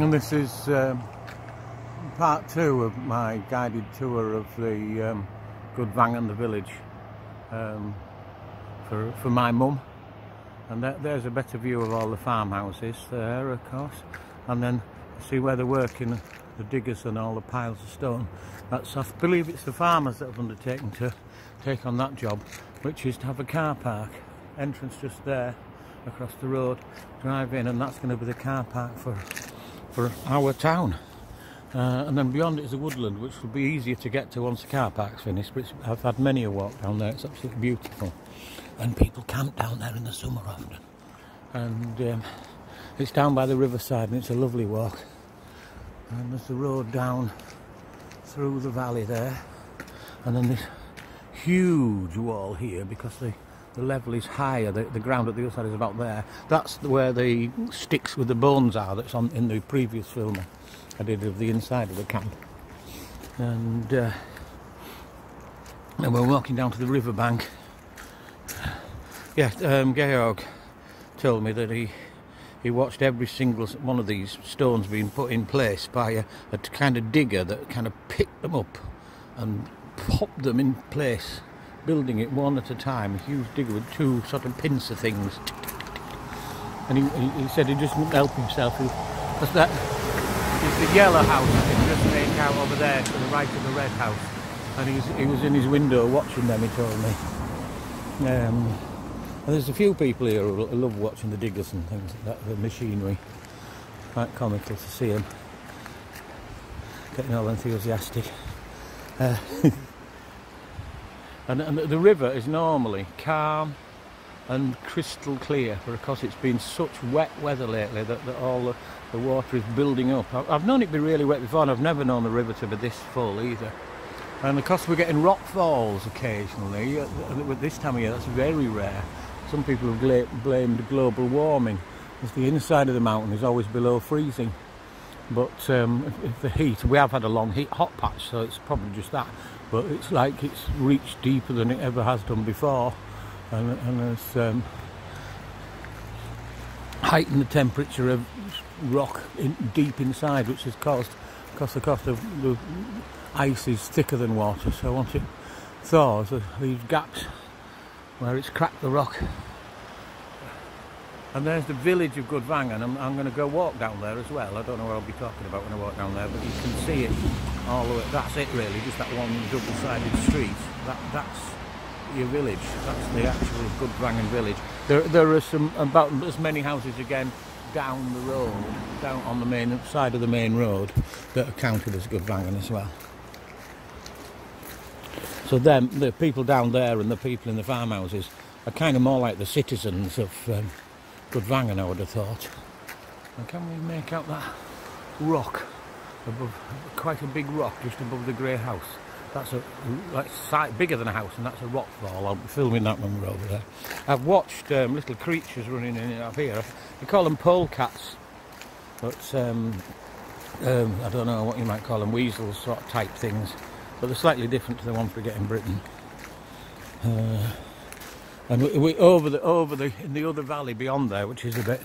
And this is um, part two of my guided tour of the um, and the village, um, for, for my mum. And there, there's a better view of all the farmhouses there, of course. And then see where they're working, the diggers and all the piles of stone. That's, I believe it's the farmers that have undertaken to take on that job, which is to have a car park. Entrance just there, across the road, drive in, and that's going to be the car park for for our town. Uh, and then beyond it is a woodland, which will be easier to get to once the car park's finished. But I've had many a walk down there. It's absolutely beautiful, and people camp down there in the summer often. And um, it's down by the riverside, and it's a lovely walk. And there's the road down through the valley there, and then this huge wall here because the the level is higher, the, the ground at the other side is about there. That's where the sticks with the bones are that's on in the previous film I did of the inside of the camp. And, uh, and we're walking down to the riverbank. Yeah, um, Georg told me that he he watched every single one of these stones being put in place by a, a kind of digger that kind of picked them up and popped them in place building it one at a time, a huge digger with two sort of pincer things. And he, he, he said he just wouldn't help himself. Because that is the yellow house that can just make out over there to the right of the red house. And he was, he was in his window watching them, he told me. Um, and there's a few people here who love watching the diggers and things like that, the machinery. Quite comical to see them getting all enthusiastic. Uh, And, and the river is normally calm and crystal clear because it's been such wet weather lately that, that all the, the, water is building up. I've known it be really wet before and I've never known the river to be this full either. And of course we're getting rock falls occasionally. With this time of year that's very rare. Some people have blamed global warming as the inside of the mountain is always below freezing. But um, the heat, we have had a long heat hot patch so it's probably just that but it's like it's reached deeper than it ever has done before and, and has um, heightened the temperature of rock in, deep inside which has caused because the cost of the ice is thicker than water so once it thaws leaves gaps where it's cracked the rock and there's the village of Gudvangen. I'm, I'm going to go walk down there as well. I don't know what I'll be talking about when I walk down there, but you can see it all the way. That's it really, just that one double-sided street. That, that's your village. That's the actual Gudvangen village. There, there are some about as many houses again down the road, down on the main side of the main road, that are counted as Gudvangen as well. So them, the people down there and the people in the farmhouses are kind of more like the citizens of. Um, Gudvangen, I would have thought. And can we make out that rock above, quite a big rock just above the grey house? That's a that's bigger than a house, and that's a rock fall. I'll be filming that when we're over there. I've watched um, little creatures running in and up here. You call them polecats, but um, um, I don't know what you might call them, weasels sort of type things. But they're slightly different to the ones we get in Britain. Uh, and we, we, over the over the in the other valley beyond there, which is a bit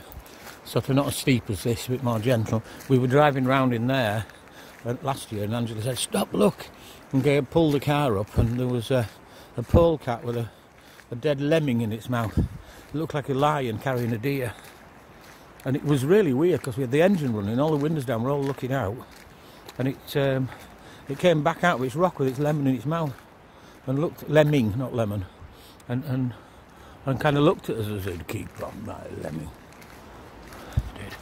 sort of not as steep as this, a bit more gentle. We were driving round in there uh, last year, and Angela said, "Stop, look!" And Gabe pulled the car up, and there was a, a polecat with a, a dead lemming in its mouth. It looked like a lion carrying a deer, and it was really weird because we had the engine running, all the windows down, we're all looking out, and it um, it came back out of its rock with its lemon in its mouth, and looked lemming, not lemon, and and and kind of looked at us and said, keep on my lemming. Did.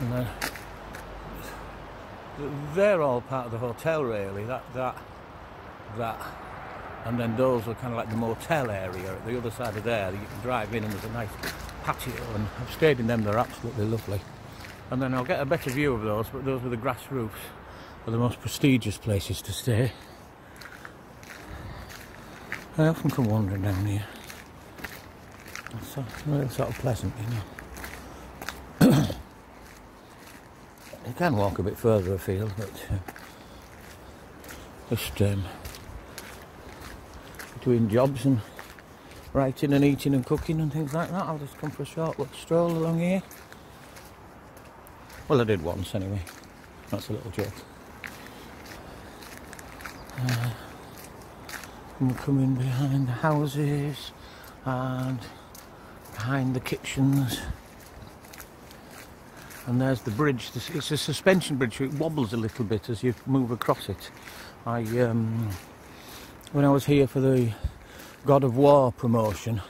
And then, they're all part of the hotel really, that, that, that, and then those are kind of like the motel area at the other side of there, you can drive in and there's a nice patio and I've stayed in them, they're absolutely lovely. And then I'll get a better view of those, but those with the grass roofs are the most prestigious places to stay. I often come wandering down here. It's sort of pleasant, you know. You can walk a bit further afield, but uh, just um, between jobs and writing and eating and cooking and things like that. I'll just come for a short little stroll along here. Well, I did once anyway. That's a little joke. Uh, I'm coming behind the houses and behind the kitchens. And there's the bridge. It's a suspension bridge, so it wobbles a little bit as you move across it. I, um, when I was here for the God of War promotion,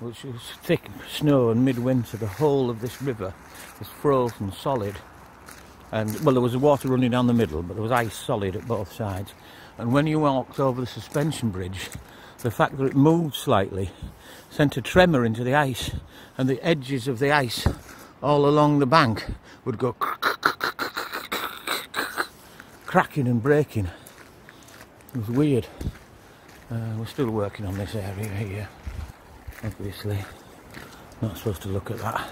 which was thick snow and midwinter, the whole of this river was frozen solid. And well, there was water running down the middle, but there was ice solid at both sides. And when you walked over the suspension bridge, the fact that it moved slightly sent a tremor into the ice, and the edges of the ice all along the bank would go cracking and breaking. It was weird. Uh, we're still working on this area here, obviously. Not supposed to look at that.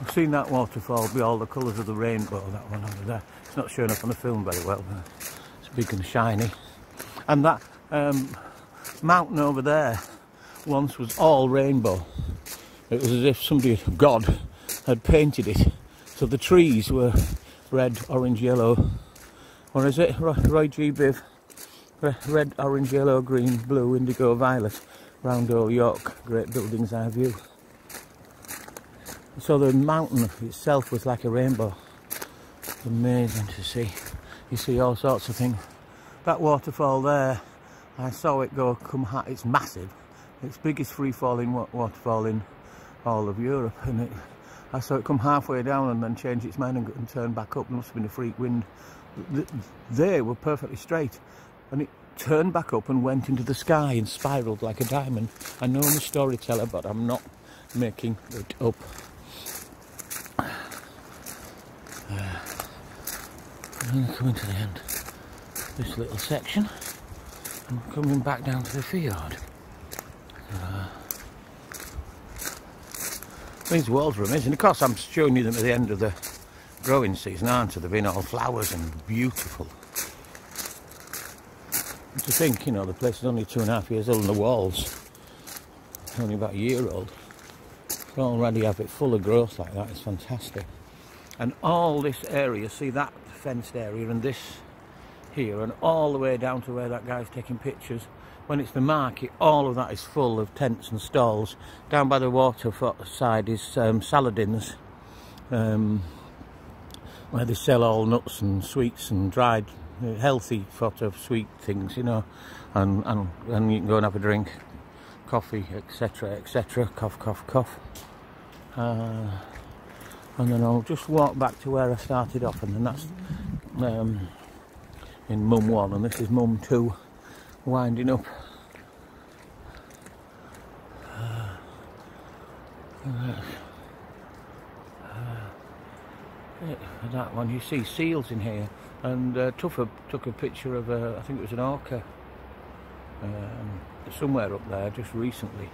I've seen that waterfall be all the colours of the rainbow, that one over there. It's not showing up on the film very well, but it's big and shiny. And that um, mountain over there once was all rainbow. It was as if somebody, God, had painted it. So the trees were red, orange, yellow. Or is it Roy G. Biv? Red, orange, yellow, green, blue, indigo, violet. Round Old York, great buildings eye view. So the mountain itself was like a rainbow. Amazing to see. You see all sorts of things. That waterfall there, I saw it go come. It's massive. It's biggest free falling waterfall in all of Europe, and it, I saw it come halfway down and then change its mind and, and turn back up. There must have been a freak wind. They were perfectly straight, and it turned back up and went into the sky and spiraled like a diamond. I know I'm a storyteller, but I'm not making it up. I'm coming to come into the end of this little section. I'm coming back down to the fjord. Uh, these walls are amazing. Of course, I'm showing you them at the end of the growing season, aren't they? They've been all flowers and beautiful. to think, you know, the place is only two and a half years old and the walls only about a year old. To already have it full of growth like that, it's fantastic. And all this area, see that fenced area and this here and all the way down to where that guy's taking pictures when it's the market, all of that is full of tents and stalls. Down by the water side is um, Saladin's, um, where they sell all nuts and sweets and dried, uh, healthy sort of sweet things, you know, and, and, and you can go and have a drink, coffee, etc., etc., cough, cough, cough. Uh, and then I'll just walk back to where I started off, and then that's um, in Mum 1, and this is Mum 2 winding up. That one, you see seals in here, and uh, Tuffer took a picture of a, I think it was an orca, um, somewhere up there just recently.